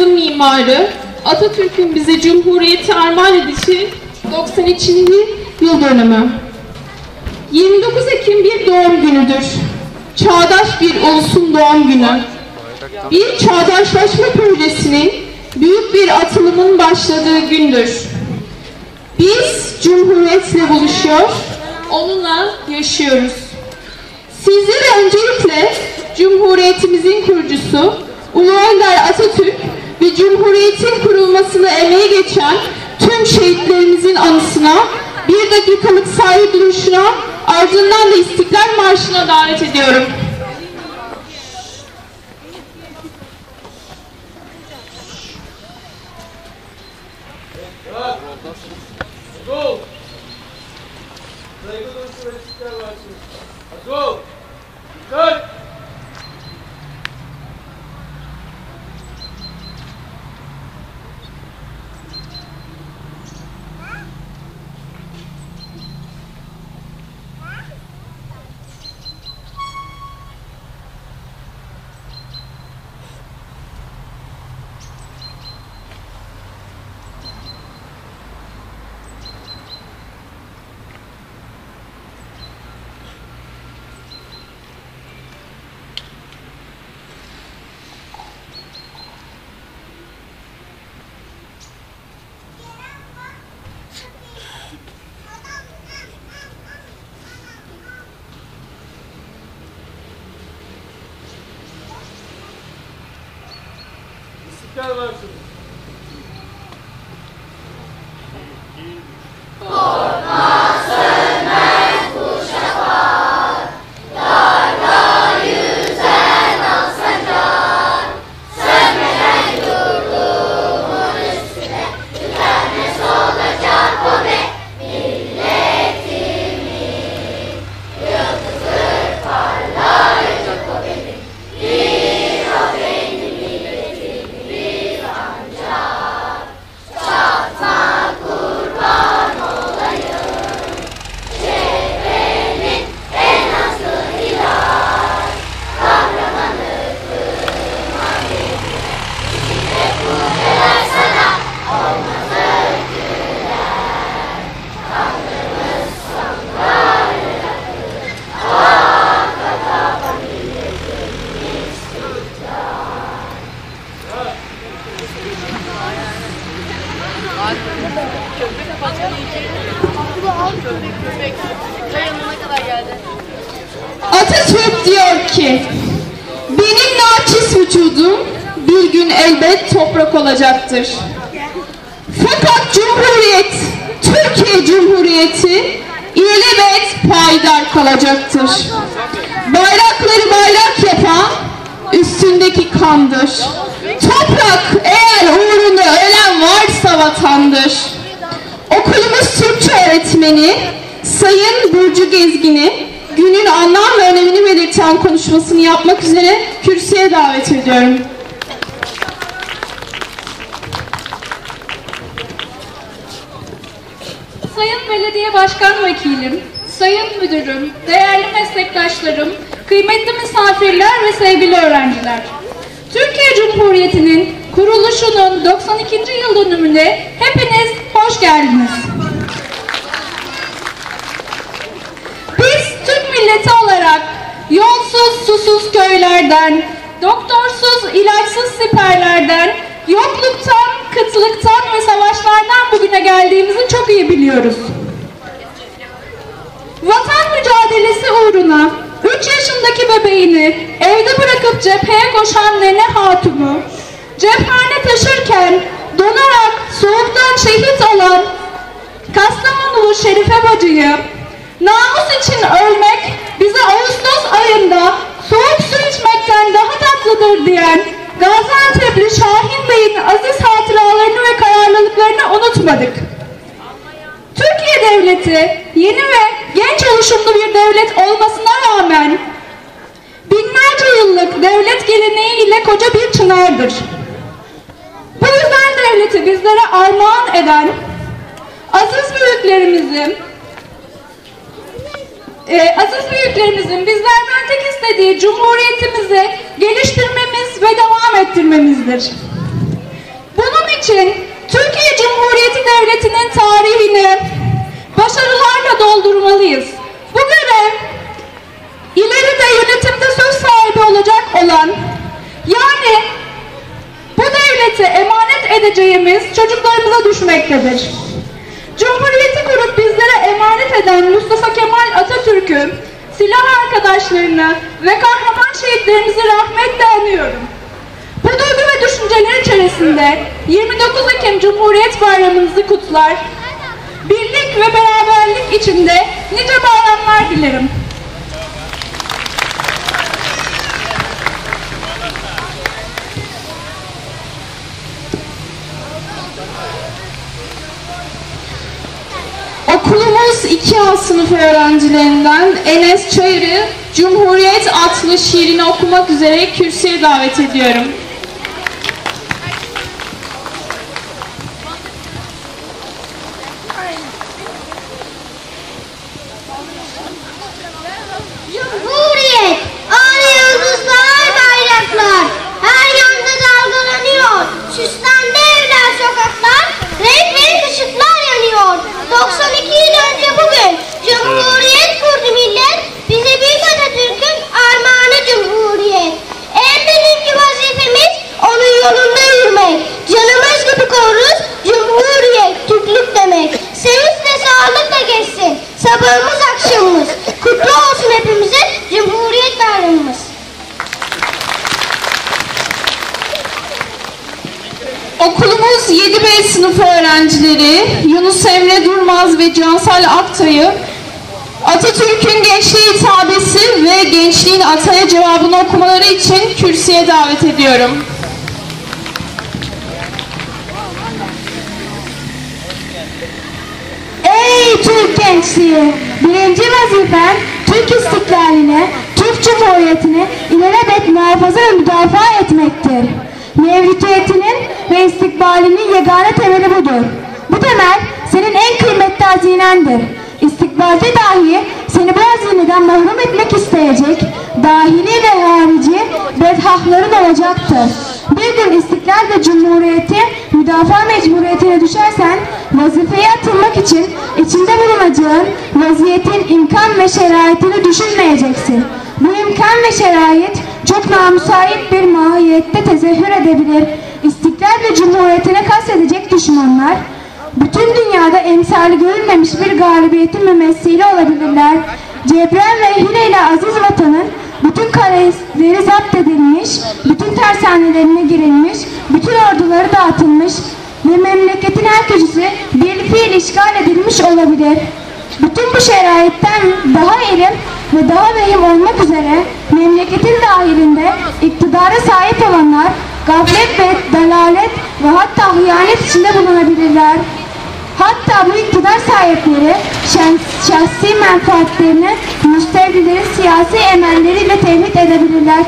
vatanımızın mimarı, Atatürk'ün bize Cumhuriyeti armağan edişi 93. yıl dönümü. 29 Ekim bir doğum günüdür. Çağdaş bir ulusun doğum günü. Bir çağdaşlaşma projesinin büyük bir atılımın başladığı gündür. Biz Cumhuriyet'le buluşuyor, onunla yaşıyoruz. Sizlere öncelikle Cumhuriyetimizin kurucusu Ulu Önder Atatürk ve Cumhuriyet'in kurulmasına emeği geçen tüm şehitlerimizin anısına bir dakikalık saygı duruşuna ardından da İstiklal Marşı'na davet ediyorum. İstiklal toprak olacaktır. Fakat Cumhuriyet, Türkiye Cumhuriyeti ilelebet payidar kalacaktır. Bayrakları bayrak yapan üstündeki kandır. Toprak eğer uğruna ölen varsa vatandır. Okulumuz Türkçe öğretmeni Sayın Burcu Gezgin'i günün anlam ve önemini belirten konuşmasını yapmak üzere kürsüye davet ediyorum. Sayın Belediye Başkan Vekilim, Sayın Müdürüm, değerli meslektaşlarım, kıymetli misafirler ve sevgili öğrenciler. Türkiye Cumhuriyeti'nin kuruluşunun 92. yıl dönümüne hepiniz hoş geldiniz. Biz Türk milleti olarak yolsuz susuz köylerden, doktorsuz ilaçsız siperlerden, yokluktan, kıtlıktan ve savaşlardan bugüne geldiğimizi çok iyi biliyoruz. Vatan mücadelesi uğruna 3 yaşındaki bebeğini evde bırakıp cepheye koşan Nene Hatun'u, cephane taşırken donarak soğuktan şehit olan Kastamonulu Şerife Bacı'yı namus için ölmek bize Ağustos ayında soğuk su içmekten daha tatlıdır diyen Gaziantep'li Şahin Bey'in aziz hatıralarını ve kararlılıklarını unutmadık. Türkiye Devleti yeni ve genç oluşumlu bir devlet olmasına rağmen binlerce yıllık devlet geleneğiyle koca bir çınardır. Bu yüzden devleti bizlere armağan eden aziz büyüklerimizin e, aziz büyüklerimizin bizlerden tek istediği cumhuriyetimizi geliştirmemiz ve devam ettirmemizdir. için Türkiye Cumhuriyeti Devleti'nin tarihini başarılarla doldurmalıyız. Bu görev ileride yönetimde söz sahibi olacak olan yani bu devleti emanet edeceğimiz çocuklarımıza düşmektedir. Cumhuriyeti kurup bizlere emanet eden Mustafa Kemal Atatürk'ü, silah arkadaşlarını ve kahraman şehitlerimizi rahmetle anıyorum. Bu duygu ve düşünceler içerisinde 29 Ekim Cumhuriyet Bayramınızı kutlar, birlik ve beraberlik içinde nice bayramlar dilerim. Okulumuz 2A sınıf öğrencilerinden Enes Çayır'ı Cumhuriyet adlı şiirini okumak üzere kürsüye davet ediyorum. Ve Cansel Aktay'ı Atatürk'ün gençliğe hitabesi ve gençliğin ataya cevabını okumaları için kürsüye davet ediyorum. Ey Türk gençliği! Birinci vazifen Türk istiklaline, Türk Cumhuriyeti'ni ilelebet muhafaza ve müdafaa etmektir. Mevcutiyetinin ve istikbalinin yegane temeli budur. Bu temel senin en kıymetli hazinendir. İstikbalde dahi seni bu hazineden mahrum etmek isteyecek dahili ve harici bedhahların olacaktır. Bir gün istiklal ve cumhuriyeti müdafaa mecburiyetine düşersen vazifeye atılmak için içinde bulunacağın vaziyetin imkan ve şeraitini düşünmeyeceksin. Bu imkan ve şerait çok namusayip bir mahiyette tezahür edebilir. İstiklal ve cumhuriyetine kastedecek düşmanlar bütün dünyada emsali görülmemiş bir galibiyetin mümessili olabilirler. Cebrel ve Hile ile aziz vatanın bütün kaleleri zapt edilmiş, bütün tersanelerine girilmiş, bütün orduları dağıtılmış ve memleketin her köşesi bir fiil işgal edilmiş olabilir. Bütün bu şeraitten daha ilim ve daha vehim olmak üzere memleketin dahilinde iktidara sahip olanlar gaflet ve dalalet ve hatta hıyanet içinde bulunabilirler. Hatta bu iktidar sahipleri şahsi menfaatlerini müşterilerin siyasi emelleriyle tehdit edebilirler.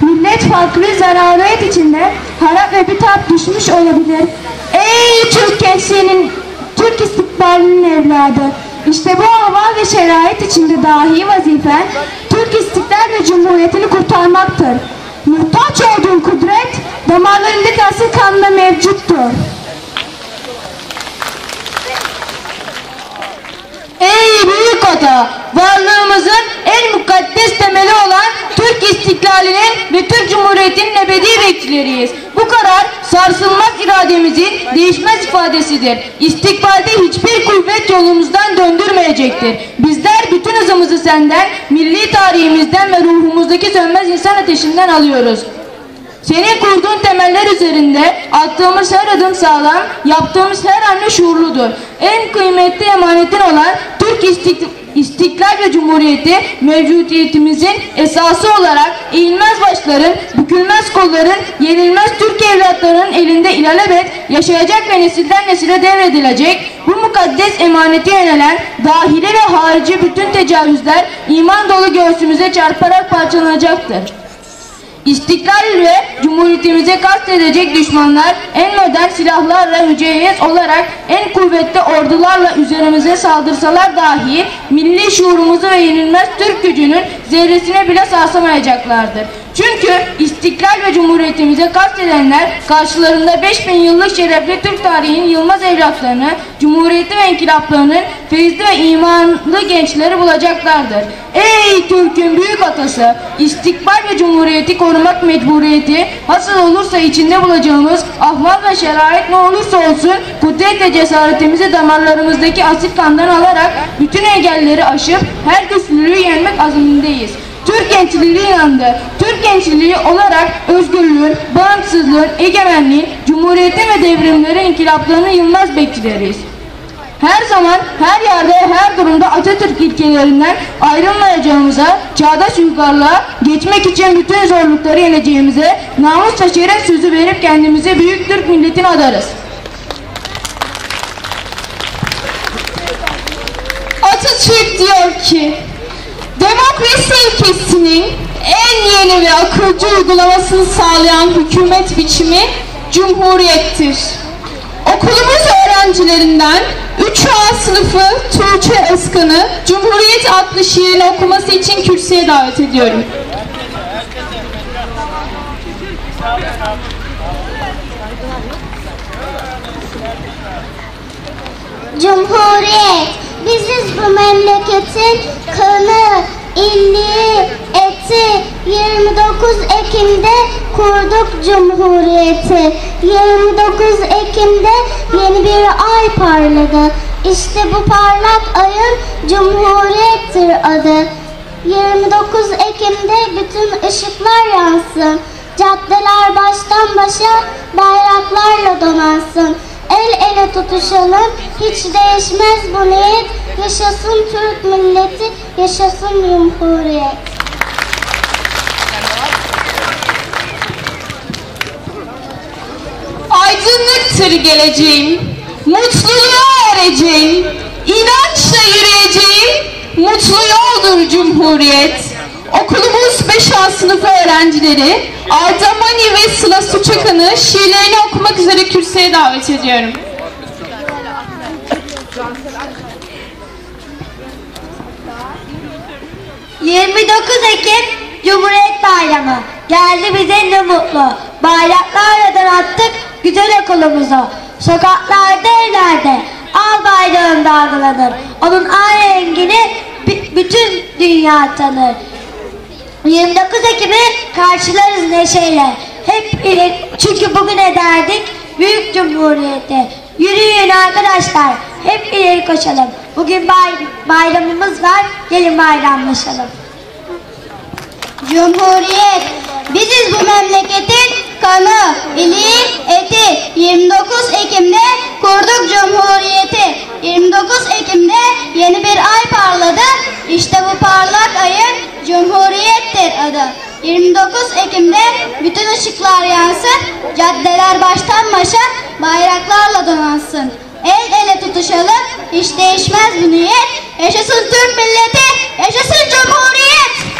Millet farklı zarariyet içinde harap ve bitap düşmüş olabilir. Ey Türk gençliğinin, Türk istikbalinin evladı! İşte bu ahval ve şerait içinde dahi vazifen Türk istiklal ve cumhuriyetini kurtarmaktır. Muhtaç olduğun kudret damarlarındaki asıl kanında mevcuttur. Ey büyük ata! Varlığımızın en mukaddes temeli olan Türk istiklalinin ve Türk Cumhuriyeti'nin ebedi bekçileriyiz. Bu karar sarsılmaz irademizin değişmez ifadesidir. İstikbalde hiçbir kuvvet yolumuzdan döndürmeyecektir. Bizler bütün hızımızı senden, milli tarihimizden ve ruhumuzdaki sönmez insan ateşinden alıyoruz. Senin kurduğun temeller üzerinde attığımız her adım sağlam, yaptığımız her hamle şuurludur. En kıymetli emanetin olan Türk istik İstiklal ve Cumhuriyeti mevcudiyetimizin esası olarak eğilmez başların, bükülmez kolların, yenilmez Türk evlatlarının elinde ilelebet yaşayacak ve nesilden nesile devredilecek bu mukaddes emaneti yönelen dahili ve harici bütün tecavüzler iman dolu göğsümüze çarparak parçalanacaktır. İstiklal ve cumhuriyetimize kastedecek düşmanlar en modern silahlarla mücehhez olarak en kuvvetli ordularla üzerimize saldırsalar dahi milli şuurumuzu ve yenilmez Türk gücünün zerresine bile sarsamayacaklardır. Çünkü istiklal ve cumhuriyetimize kastedenler karşılarında 5000 yıllık şerefli Türk tarihinin yılmaz evlatlarını, cumhuriyeti ve inkılaplarının feyizli ve imanlı gençleri bulacaklardır. Ey Türk'ün büyük atası! İstikbal ve cumhuriyeti korumak mecburiyeti hasıl olursa içinde bulacağımız ahval ve şerait ne olursa olsun kudret ve cesaretimizi damarlarımızdaki asit kandan alarak bütün engelleri aşıp her güçlülüğü yenmek azimindeyiz. Türk gençliği inandı. Türk gençliği olarak özgürlüğün, bağımsızlığın, egemenliğin, cumhuriyetin ve devrimlerin inkılaplarının yılmaz bekçileriyiz. Her zaman, her yerde, her durumda Atatürk ilkelerinden ayrılmayacağımıza, çağdaş uygarlığa geçmek için bütün zorlukları yeneceğimize, namus ve şeref sözü verip kendimize büyük Türk milletini adarız. Atatürk diyor ki, demokrasi ilkesinin en yeni ve akılcı uygulamasını sağlayan hükümet biçimi cumhuriyettir. Okulumuz öğrencilerinden 3A sınıfı Tuğçe Özkan'ı Cumhuriyet adlı şiirini okuması için kürsüye davet ediyorum. Cumhuriyet, biziz bu memleketin kanı, illiği, eti. 29 Ekim'de kurduk Cumhuriyeti. 29 Ekim'de yeni bir ay parladı. İşte bu parlak ayın Cumhuriyettir adı. 29 Ekim'de bütün ışıklar yansın. Caddeler baştan başa bayraklarla donansın. El ele tutuşalım, hiç değişmez bu niyet. Yaşasın Türk milleti, yaşasın Cumhuriyet. Aydınlıktır geleceğim, mutluluğa ereceğim, inançla yürüyeceğim, mutlu yoldur Cumhuriyet. Okulumuz 5A sınıfı öğrencileri Arda ve Sıla Suçakan'ı şiirlerini okumak üzere kürsüye davet ediyorum. Ekim Cumhuriyet Bayramı. Geldi bize ne mutlu. Bayraklarla donattık güzel okulumuzu. Sokaklarda evlerde al bayrağın dalgalanır. Onun ay rengini bütün dünya tanır. 29 Ekim'i karşılarız neşeyle. Hep çünkü bugün ederdik büyük cumhuriyeti. Yürüyün arkadaşlar. Hep ileri koşalım. Bugün bay- bayramımız var. Gelin bayramlaşalım. Cumhuriyet. Biziz bu memleketin kanı, iliği, eti. 29 Ekim'de kurduk Cumhuriyeti. 29 Ekim'de yeni bir ay parladı. İşte bu parlak ayın Cumhuriyettir adı. 29 Ekim'de bütün ışıklar yansın, caddeler baştan başa bayraklarla donansın. El ele tutuşalım, hiç değişmez bu niyet. Yaşasın Türk milleti, yaşasın Cumhuriyet.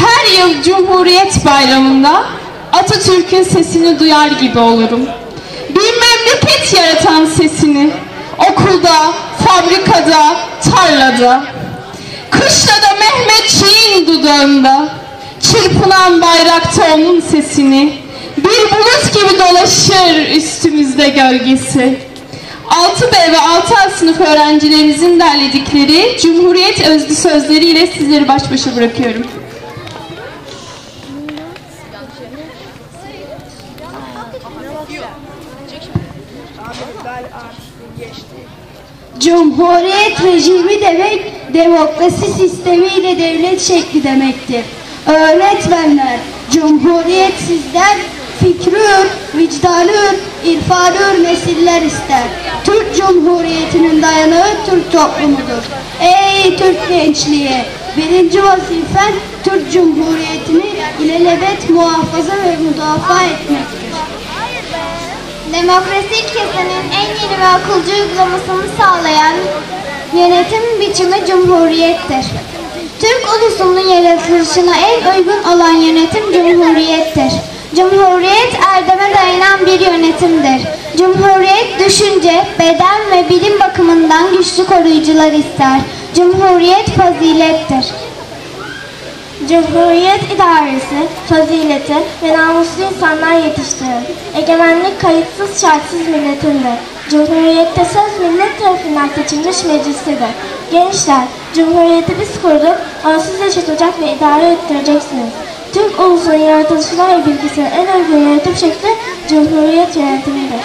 Her yıl Cumhuriyet Bayramı'nda Atatürk'ün sesini duyar gibi olurum. Bir memleket yaratan sesini okulda, fabrikada, tarlada. Kışla da Mehmetçiğin dudağında çırpınan bayrakta onun sesini bir bulut gibi dolaşır üstümüzde gölgesi. 6B ve 6A sınıf öğrencilerimizin derledikleri Cumhuriyet özlü sözleriyle sizleri baş başa bırakıyorum. Cumhuriyet rejimi demek demokrasi sistemiyle devlet şekli demektir. Öğretmenler, Cumhuriyet sizden fikri ür, vicdanı nesiller ister. Türk Cumhuriyeti'nin dayanağı Türk toplumudur. Ey Türk gençliği! Birinci vazifen Türk Cumhuriyeti'ni ilelebet muhafaza ve müdafaa etmektir. Demokrasi ilkesinin en yeni ve akılcı uygulamasını sağlayan yönetim biçimi Cumhuriyettir. Türk ulusunun yaratılışına en uygun olan yönetim Cumhuriyettir. Cumhuriyet erdeme dayanan bir yönetimdir. Cumhuriyet düşünce, beden ve bilim bakımından güçlü koruyucular ister. Cumhuriyet fazilettir. Cumhuriyet idaresi, fazileti ve namuslu insanlar yetiştirir. Egemenlik kayıtsız şartsız milletindir. Cumhuriyette söz millet tarafından seçilmiş meclisidir. Gençler, Cumhuriyeti biz kurduk, ama siz yaşatacak ve idare ettireceksiniz. Türk ulusunun yaratılışına ve bilgisine en uygun yönetim şekli Cumhuriyet yönetimidir.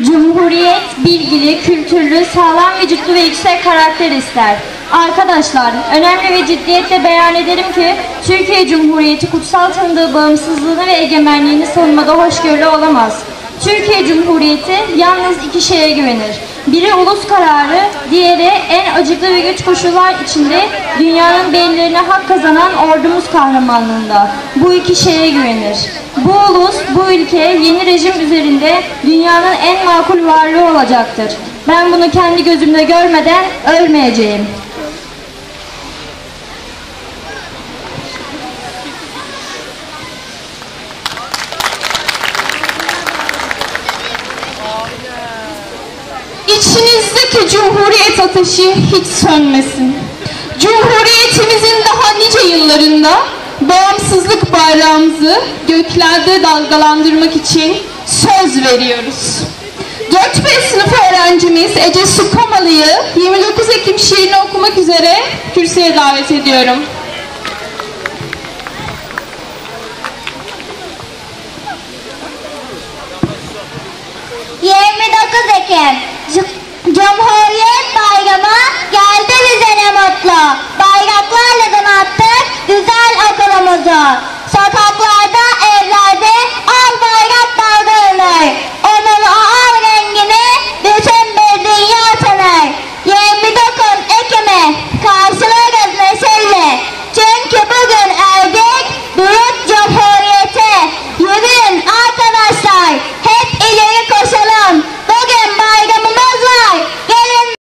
Cumhuriyet bilgili, kültürlü, sağlam vücutlu ve yüksek karakter ister. Arkadaşlar, önemli ve ciddiyetle beyan ederim ki Türkiye Cumhuriyeti kutsal tanıdığı bağımsızlığını ve egemenliğini savunmada hoşgörülü olamaz. Türkiye Cumhuriyeti yalnız iki şeye güvenir. Biri ulus kararı, diğeri en acıklı ve güç koşullar içinde dünyanın beyinlerine hak kazanan ordumuz kahramanlığında. Bu iki şeye güvenir. Bu ulus, bu ülke yeni rejim üzerinde dünyanın en makul varlığı olacaktır. Ben bunu kendi gözümle görmeden ölmeyeceğim. İçinizdeki cumhuriyet ateşi hiç sönmesin. Cumhuriyetimizin daha nice yıllarında bağımsızlık bayrağımızı göklerde dalgalandırmak için söz veriyoruz. 4 B sınıf öğrencimiz Ece Sukamalı'yı 29 Ekim şiirini okumak üzere kürsüye davet ediyorum. Ekim Cum- Cumhuriyet bayramı geldi bize ne mutlu. Bayraklarla donattık güzel okulumuzu. Sokaklarda, evlerde al bayraklarımızı.